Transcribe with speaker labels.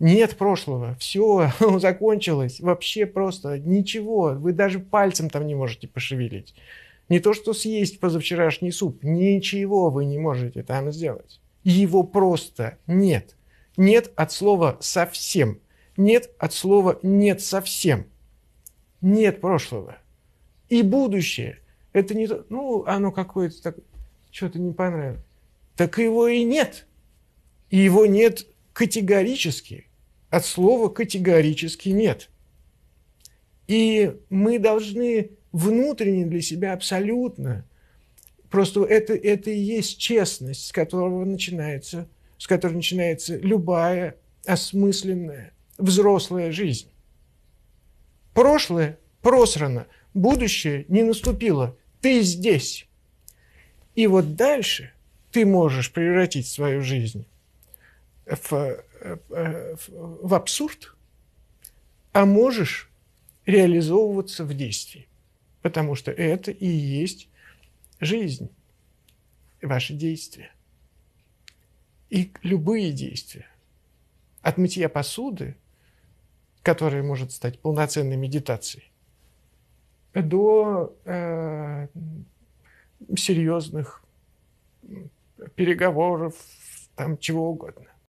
Speaker 1: Нет прошлого, все, закончилось, вообще просто ничего, вы даже пальцем там не можете пошевелить. Не то, что съесть позавчерашний суп, ничего вы не можете там сделать. Его просто нет. Нет от слова «совсем». Нет от слова «нет совсем». Нет прошлого. И будущее. Это не то, ну, оно какое-то так, что-то не понравилось. Так его и нет. И его нет категорически. От слова категорически нет. И мы должны внутренне для себя абсолютно, просто это, это и есть честность, с которого начинается, с которой начинается любая осмысленная взрослая жизнь. Прошлое просрано, будущее не наступило, ты здесь. И вот дальше ты можешь превратить свою жизнь в, в, в абсурд, а можешь реализовываться в действии. Потому что это и есть жизнь, ваши действия. И любые действия. От мытья посуды, которая может стать полноценной медитацией, до э, серьезных переговоров, там чего угодно.